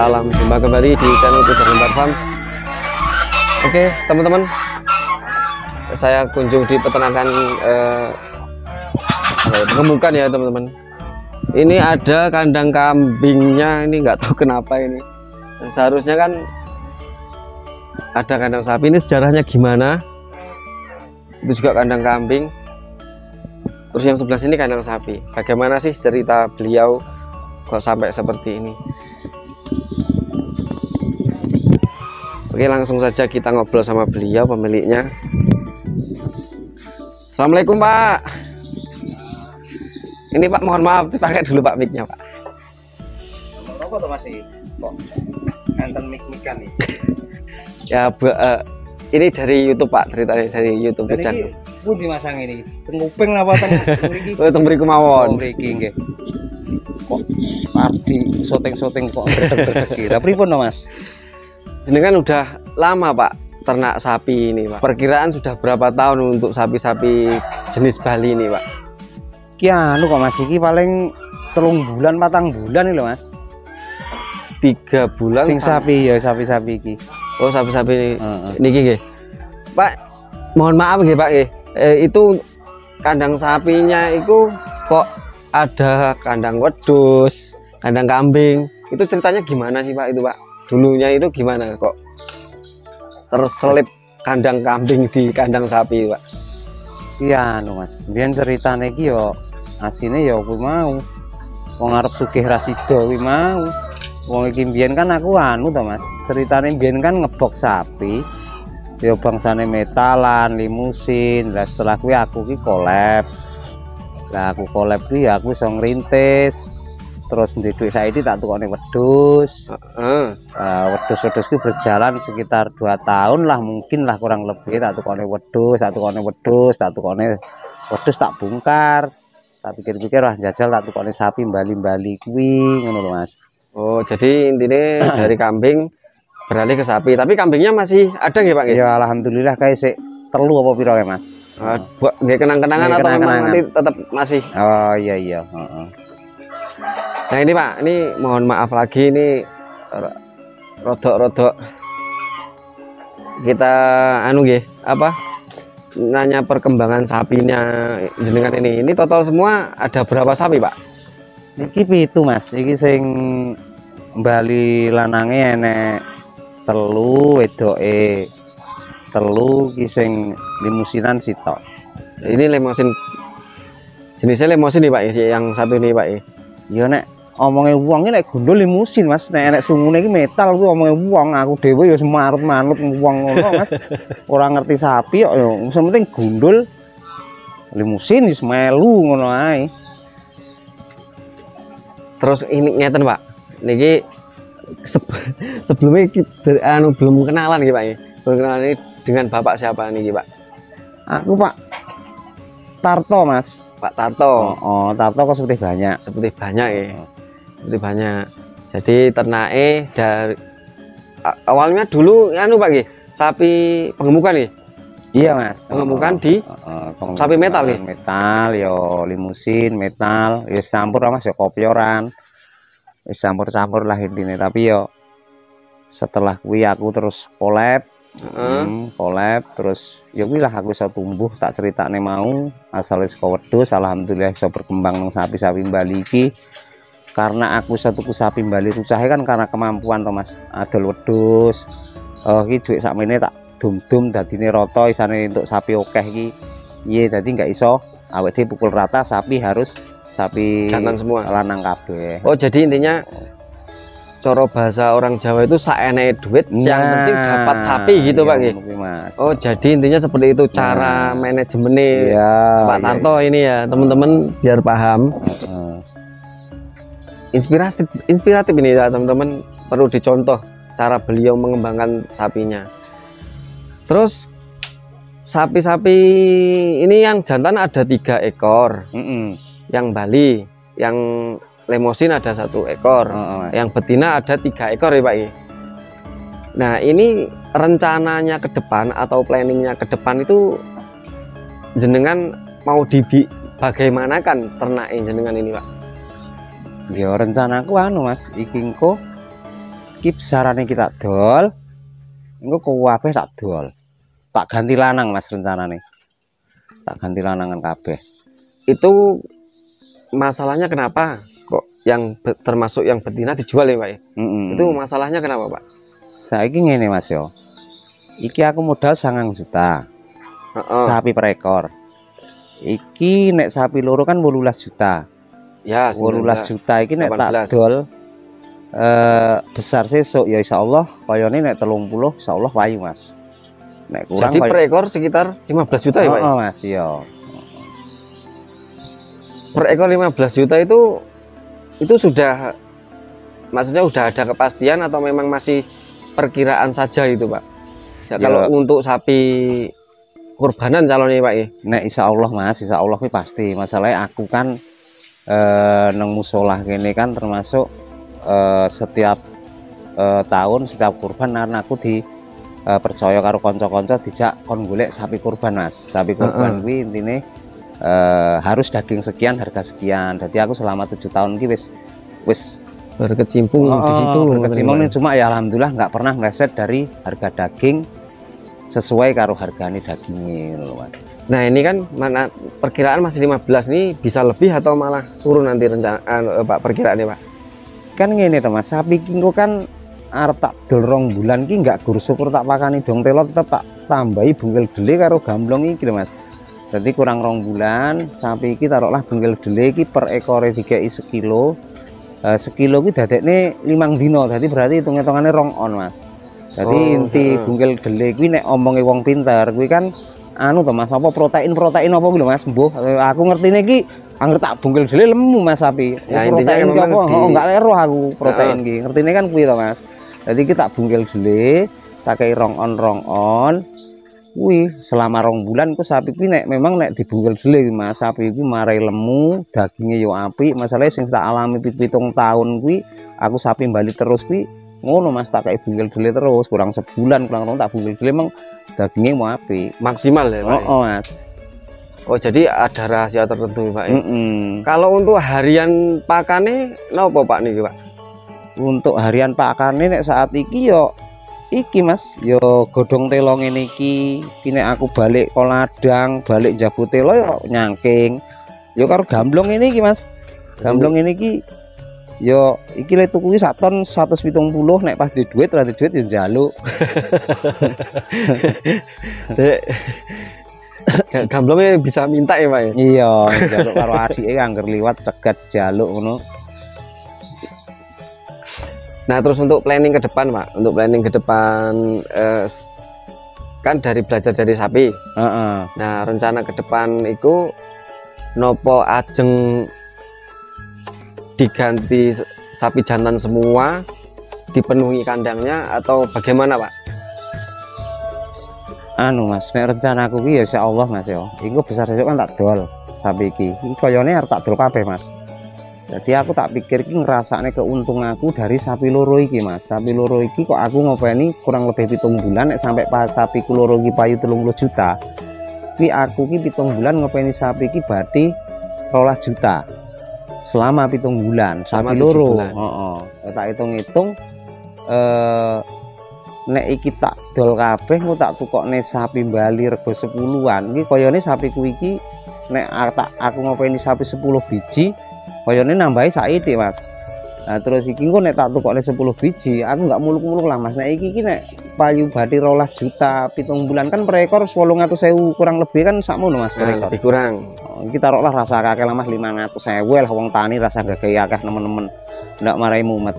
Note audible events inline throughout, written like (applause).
Salam jumpa kembali di channel Lembar Farm. Oke, teman-teman. Saya kunjung di peternakan eh, pengemukan ya, teman-teman. Ini ada kandang kambingnya, ini nggak tahu kenapa ini. Seharusnya kan ada kandang sapi. Ini sejarahnya gimana? Itu juga kandang kambing. Terus yang sebelah sini kandang sapi. Bagaimana sih cerita beliau kok sampai seperti ini? Oke langsung saja kita ngobrol sama beliau pemiliknya Assalamualaikum Pak Ini Pak mohon maaf dipakai dulu Pak micnya Pak Apa tuh masih kok enten mik-mikan nih. (laughs) Ya bu, eh, ini dari YouTube Pak ceritanya dari YouTube ini pun dimasang ini. Tenguping apa (laughs) teng mriki? Oh teng mriku Oh, mawon mriki nggih. Kok parti syuting-syuting kok dedek-dedek iki. Lah pripun to, Mas? Jenengan udah lama Pak ternak sapi ini Pak Perkiraan sudah berapa tahun untuk sapi-sapi jenis Bali ini Pak Ki anu kok Mas iki paling telung bulan patang bulan nih lho Mas. Tiga bulan Sing sapi ya sapi-sapi iki. Oh sapi-sapi ini Heeh. niki nggih. Pak, mohon maaf nggih Pak. Eh, itu kandang sapinya itu kok ada kandang wedus, kandang kambing. Itu ceritanya gimana sih Pak itu Pak? Dulunya itu gimana kok terselip kandang kambing di kandang sapi Pak? Iya anu Mas. Biyen ceritane iki yo asine yo kuwi mau. Wong arep sugih rasido kuwi mau. Wong iki biyen kan aku anu to Mas. Ceritane biyen kan ngebok sapi. Yo bangsane metalan, limusin. Lah setelah kuwi aku ki collab. Lah aku collab kuwi ya aku iso ngrintis. Terus ndek duit saiki tak tukone wedhus. Heeh. Uh, wedhus-wedhus ku berjalan sekitar dua tahun lah mungkin lah kurang lebih tak tukone wedhus, tak tukone wedhus, tak tukone wedhus tak bongkar. Tak pikir-pikir wah jajal tak tukone sapi bali-bali kuwi ngono Mas. Oh, jadi intinya (coughs) dari kambing beralih ke sapi. Tapi kambingnya masih ada nggih Pak? Ya alhamdulillah kayak sik telu apa piro ya Mas? Ah, buat nggih kenang-kenangan atau memang kenang-kenangan. nanti tetap masih Oh iya iya, heeh. Nah ini Pak, ini mohon maaf lagi ini rodok-rodok kita anu nggih apa nanya perkembangan sapinya jenengan ini. Ini total semua ada berapa sapi Pak? Iki pitu Mas, iki sing bali lanange enek telu wedoke telu ki sing limusinan sitok. Ini lemosin jenisnya lemosin nih Pak yang satu ini Pak. Ya nek wong iki nek gundul limusin Mas, nek enek sungune iki metal kuwi omonge wong, aku dhewe ya semarut manut wong ngono Mas. Ora ngerti sapi kok ya, penting gundul limusin wis melu ngono ae. Terus ini ngeten Pak. Niki se- (laughs) sebelumnya kita, anu belum kenalan nih Pak. ya. Belum kenalan ini dengan Bapak siapa nih Pak? Aku Pak Tarto Mas. Pak Tarto. Oh, Tarto kok seperti banyak. seperti banyak ya seperti banyak jadi ternake dari awalnya dulu anu Pak Nggih, sapi pengemukan nih Iya Mas. pengemukan di Heeh, pengemukan Sapi metal nih? Metal yo limusin, metal, ya campur lah Mas ya kopioran. Wis campur-campur lah intine tapi yo setelah kuwi aku terus collab Heeh. Hmm, collab terus ya lah aku iso tumbuh tak ceritane mau asal saka wedhus alhamdulillah iso berkembang sapi-sapi Bali iki karena aku iso tuku sapi Bali rucahe kan karena kemampuan to Mas. Adol wedhus. Oh iki dhuwit sakmene tak dum-dum dadine rata isane untuk sapi okeh iki. Iya dadi nggak iso. Dhewe pukul rata sapi harus sapi Jantan semua. lanang kabeh. Oh jadi intinya coro bahasa orang Jawa itu saeneke duit yang penting dapat sapi gitu iya, Pak Mas. Oh jadi intinya seperti itu cara Nah. manajemennya. Iya Pak iya, Tarto ini ya teman-teman biar paham. Heeh. Inspiratif inspiratif ini ya teman-teman. Perlu dicontoh cara beliau mengembangkan sapinya. Terus sapi-sapi ini yang jantan ada tiga ekor. Mm-mm. yang Bali yang lemosin ada satu ekor. Heeh, Mas. yang betina ada tiga ekor ya Pak nah ini rencananya ke depan atau planningnya ke depan itu jenengan mau dibi bagaimanakan ternak jenengan ini Pak Ya rencanaku anu Mas, iki engko iki besarane kita dol engko kabeh tak dol tak ganti lanang mas rencanane tak ganti lanangan kabeh Itu masalahnya kenapa kok yang termasuk yang betina dijual ya, Pak ya? Mm-mm. Itu masalahnya kenapa, Pak? saiki ngene mas yo iki aku modal sangang juta Heeh. sapi per ekor iki nek sapi loro kan 18 juta Ya, 18 19. juta iki nek tak 18. dol eh besar sesuk ya insyaallah kayane nek 30 insyaallah payu mas nek kurang Jadi per ekor sekitar 15 juta ya, Pak? ya? Oh, mas yo Per ekor 15 juta itu itu sudah maksudnya udah ada kepastian atau memang masih perkiraan saja itu, Pak? Ya, Ya. kalau untuk sapi kurbanan calonnya, Pak ya. nek insya Allah mas insya Allah ini pasti masalahnya aku kan eh, neng musola gini kan termasuk eh, setiap eh, tahun setiap kurban karena aku di eh, percaya karo konco-konco dijak kon golek sapi kurban mas sapi kurban Heeh. kuwi intinya eh, harus daging sekian harga sekian jadi aku selama tujuh tahun ini wis wis Berkecimpung di situ. berkecimpung cuma ya alhamdulillah nggak pernah meleset dari harga daging sesuai karo harganya dagingnya Nah, ini kan mana perkiraan masih 15 nih bisa lebih atau malah turun nanti rencana eh, Pak perkiraannya, Pak? kan ngene to Mas. Sapi ki engko kan arep tak dol rong bulan ki enggak gur syukur tak pakani dong telo tetep tak tambahi bungkel dele karo gamblong iki Mas. Jadi kurang rong bulan sapi iki taruhlah bungkel dele iki per ekore dikei sekilo. Eh, sekilo ki dadekne limang dino jadi berarti hitung-hitungannya rong on Mas jadi Oh, inti heeh. bungkel dele kuwi nek omonge wong pinter kuwi kan anu to Mas? Apa protein protein apa kuwi Mas? Mbuh Eh, aku ngertine ki angger tak bungkel dele lemu Mas sapi Ya, Oh, intinya protein ki memang apa? di- Oh, enggak eroh aku protein ki ngertine kan kuwi to Mas? Jadi kita bungkel dele tak kei rong on rong on kuwi selama rong bulan ku sapi kuwi nek memang nek dibungkel dele kuwi, Mas sapi kuwi marai lemu dagingnya yo apik. Masalahnya sing tak alami pit- pitung tahun kuwi aku sapi bali terus kuwi ngono Mas tak kei bungkel dele terus kurang sebulan kurang rong tak bungkel dele emang dagingnya mau apik Maksimal ya, Pak. oh, oh Mas Oh, jadi ada rahasia tertentu, Pak. ya? Mm-mm. Kalau untuk harian pakannya, nopo Pak nih, Pak? untuk harian pakane nek saat iki yo iki Mas yo godhong telo ngene iki iki nek aku balik koladang balik jabu telo yo nyangking yo karo gamblong ini iki Mas gamblong ini iki yo iki le tuku sak ton 170 nek pas di duit ora di duit yo njaluk (laughs) Dek. Ga- Gamblongnya bisa minta ya, Pak ya? iya njaluk karo adike angger liwat cegat jaluk ngono Nah, terus untuk planning ke depan, Pak. Untuk planning ke depan eh, kan dari belajar dari sapi. heeh Nah, rencana ke depan itu nopo ajeng diganti sapi jantan semua, dipenuhi kandangnya atau bagaimana, Pak? anu Mas nek rencana aku ki ya insyaallah Mas yo iku besar besok kan tak dol sapi iki. Koyone arep tak dol kabeh Mas. Jadi aku tak pikir ki ngrasakne keuntungan aku dari sapi loro iki Mas. Sapi loro iki kok aku ngopeni kurang lebih pitung bulan nek sampai pas sapi loro iki payu 30 juta ki aku ki pitung bulan ngopeni sapi iki berarti 12 juta selama pitung bulan Selama sapi loro. bulan. heeh. Tak hitung-hitung eh nek iki tak dol kabeh engko tak tukokne sapi Bali rego 10-an iki koyone sapi ku iki nek tak aku ngopeni sapi 10 biji koyone nambahi saiki Mas. Nah terus iki engko nek tak tukokne 10 biji aku nggak muluk-muluk lah Mas. Nek iki iki nek payu badi rolas juta pitung bulan kan per ekor 800.000 kurang lebih kan sakmono Mas per Nah, ekor lebih kurang. Oh, iki taruhlah rasa kakek lah mas 500 sewu lah wong tani rasa gagah akeh nemen-nemen. Ndak marai mumet.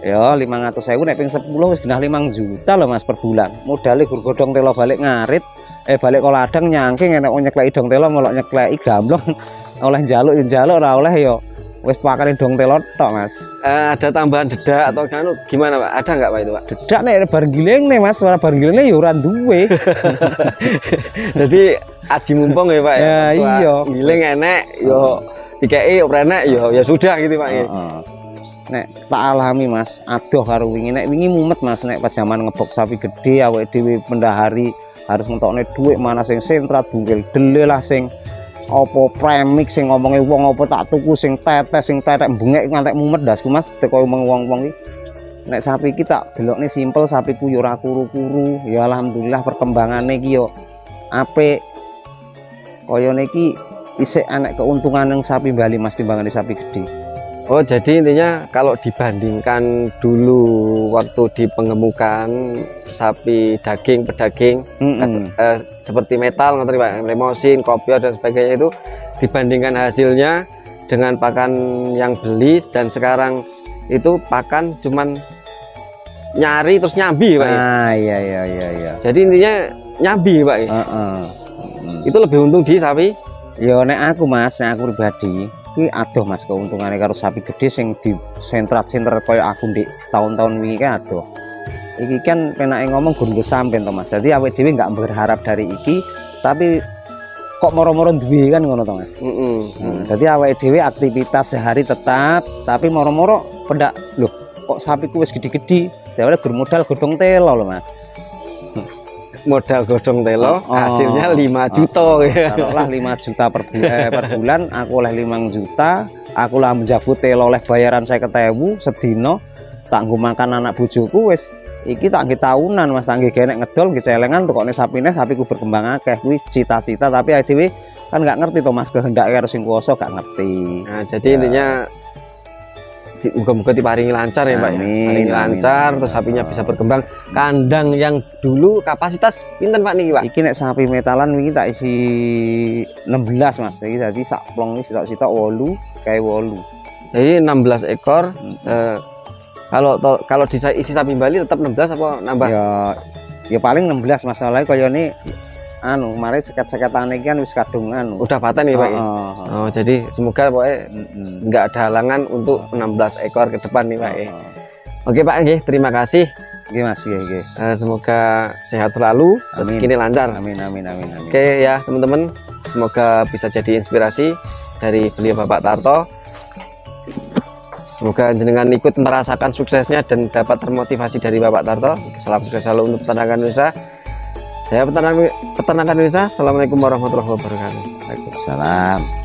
Ya 500 sewu nek ping 10 wis genah 5 juta loh mas per bulan. Modalnya gur godhong telo balik ngarit eh balik koladang nyangking wong nyekleki dong telo melok nyekleki gamblong. (laughs) Oleh njaluk ya njaluk ora oleh ya wis pakane dong telo tok mas. Eh, ada tambahan dedak atau kan gimana, Pak? Ada nggak, Pak itu, Pak? dedak nek bar giling nih mas bar giling ya ora duwe. (laughs) Jadi aji mumpung ya, Pak ya. Ya, iya. Giling enek, yo dikei enek, yo ya sudah gitu, Pak. ya. Nek tak alami Mas, adoh karo wingi nek wingi mumet Mas nek pas zaman ngebok sapi gede awake dhewe pendahari harus ngetokne dhuwit mana sing sentrat bungkil dele lah sing apa premix sing ngomongnya wong apa tak tuku sing tetes sing tetek bengek ngantek mumet dasku Mas teko omong wong-wong iki nek sapi kita delok nih simpel sapi ku yo ora kuru-kuru ya alhamdulillah perkembangannya ki yo apik kaya niki isih anak keuntungan yang sapi Bali mas timbangan sapi gede Oh jadi intinya kalau dibandingkan dulu waktu di pengemukan sapi daging pedaging Mm-mm. eh, seperti metal ngerti Pak, lemosin, kopio dan sebagainya itu dibandingkan hasilnya dengan pakan yang beli dan sekarang itu pakan cuman nyari terus nyambi Pak. ah iya iya iya iya Jadi intinya nyambi Pak. ya. Heeh. Mm. Itu lebih untung di sapi. Ya nek aku Mas, nek aku pribadi kuwi adoh Mas keuntungannya karo sapi gede sing di sentrat-sentrat kaya aku di tahun-tahun wingi kan adoh. Iki kan penake ngomong gun sampean to Mas. Jadi awake dhewe nggak berharap dari iki, tapi kok moro-moro duwe kan ngono to Mas. Mm-mm. Hmm. Jadi awake dhewe aktivitas sehari tetap, tapi moro-moro pendak loh kok sapiku wis gede-gede, dhewe bermodal godhong telo lho Mas. Modal godong telo, Oh. hasilnya 5 juta ya. taruhlah 5 juta per bulan, eh, per bulan aku oleh 5 juta aku lah menjabu telo oleh bayaran saya ketewu sedino tak makan anak bojoku wis iki tak tahunan Mas tak nggih genek ngedol nggih celengan tukokne sapine sapiku berkembang akeh kuwi cita-cita tapi dhewe kan nggak ngerti to Mas kehendak karo sing kuwasa gak ngerti Nah, jadi Ya. intinya muga-muga diparingi lancar ya Pak ya. Amin, lancar amin. terus sapinya bisa berkembang. Kandang yang dulu kapasitas pinten Pak niki Pak? iki nek sapi metalan wingi tak isi 16 Mas iki dadi sak plong iki sitok-sitok 8 kayak 8 Jadi 16 ekor eh, kalau to- kalau isi sapi Bali tetap 16 apa nambah? ya ya paling 16 masalahnya kaya ini anu kemarin seket-seketan iki kan wis kadung anu Udah paten nih Pak. ya? Oh, oh, oh. Oh, jadi semoga Mm-mm. nggak ada halangan untuk 16 ekor ke depan nih Pak. Oh, oh. Oke Pak, nggih, terima kasih. Iki Mas nggih. Eh, semoga sehat selalu, Amin. rezeki lancar. Amin amin amin amin. Oke ya teman-teman, semoga bisa jadi inspirasi dari beliau Bapak Tarto. Semoga jenengan ikut merasakan suksesnya dan dapat termotivasi dari Bapak Tarto. Salam sukses selalu untuk peternakan Indonesia. Saya peternak peternakan Indonesia. Assalamualaikum warahmatullahi wabarakatuh. Waalaikumsalam.